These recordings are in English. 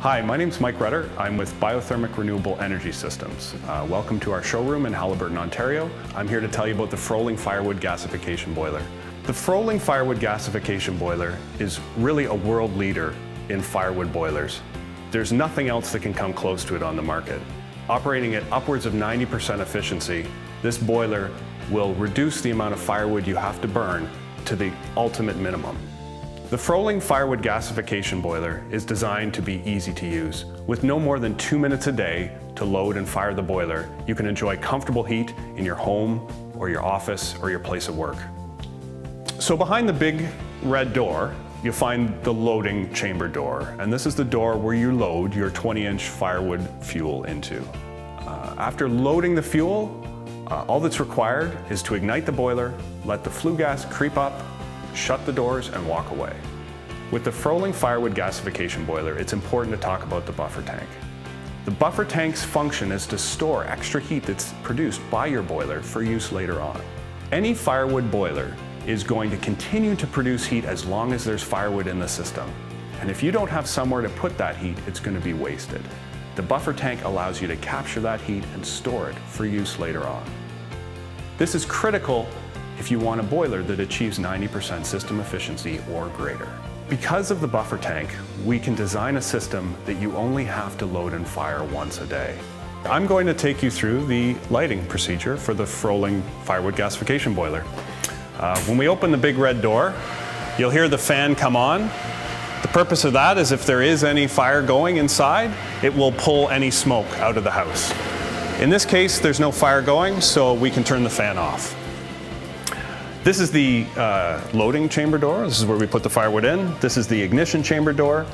Hi, my name is Mike Rudder. I'm with Biothermic Renewable Energy Systems. Uh, welcome to our showroom in Haliburton, Ontario. I'm here to tell you about the Froling Firewood Gasification Boiler. The Froling Firewood Gasification Boiler is really a world leader in firewood boilers. There's nothing else that can come close to it on the market. Operating at upwards of 90% efficiency, this boiler will reduce the amount of firewood you have to burn to the ultimate minimum. The Froling Firewood Gasification Boiler is designed to be easy to use. With no more than two minutes a day to load and fire the boiler, you can enjoy comfortable heat in your home or your office or your place of work. So behind the big red door, you'll find the loading chamber door. And this is the door where you load your 20 inch firewood fuel into. Uh, after loading the fuel, uh, all that's required is to ignite the boiler, let the flue gas creep up, shut the doors and walk away. With the Froling firewood gasification boiler, it's important to talk about the buffer tank. The buffer tank's function is to store extra heat that's produced by your boiler for use later on. Any firewood boiler is going to continue to produce heat as long as there's firewood in the system. And if you don't have somewhere to put that heat, it's going to be wasted. The buffer tank allows you to capture that heat and store it for use later on. This is critical if you want a boiler that achieves 90% system efficiency or greater. Because of the buffer tank, we can design a system that you only have to load and fire once a day. I'm going to take you through the lighting procedure for the Froling firewood gasification boiler. Uh, when we open the big red door, you'll hear the fan come on. The purpose of that is if there is any fire going inside, it will pull any smoke out of the house. In this case, there's no fire going, so we can turn the fan off. This is the uh, loading chamber door. This is where we put the firewood in. This is the ignition chamber door.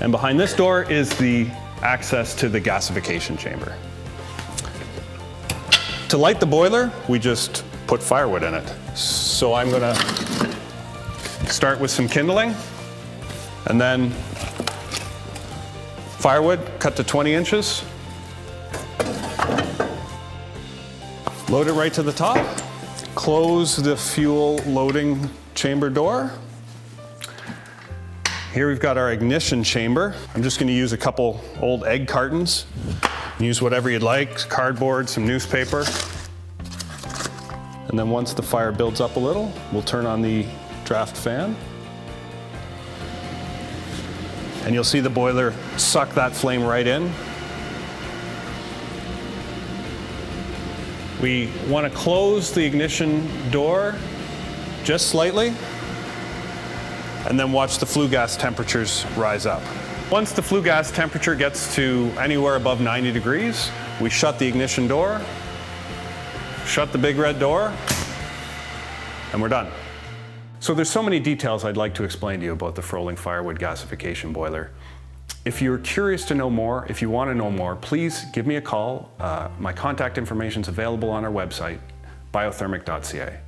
And behind this door is the access to the gasification chamber. To light the boiler, we just put firewood in it. So I'm gonna start with some kindling and then firewood cut to 20 inches. Load it right to the top. Close the fuel loading chamber door. Here we've got our ignition chamber. I'm just gonna use a couple old egg cartons. Use whatever you'd like, cardboard, some newspaper. And then once the fire builds up a little, we'll turn on the draft fan. And you'll see the boiler suck that flame right in. We want to close the ignition door just slightly and then watch the flue gas temperatures rise up. Once the flue gas temperature gets to anywhere above 90 degrees, we shut the ignition door, shut the big red door, and we're done. So there's so many details I'd like to explain to you about the Froling firewood gasification boiler. If you're curious to know more, if you want to know more, please give me a call. Uh, my contact information is available on our website, biothermic.ca.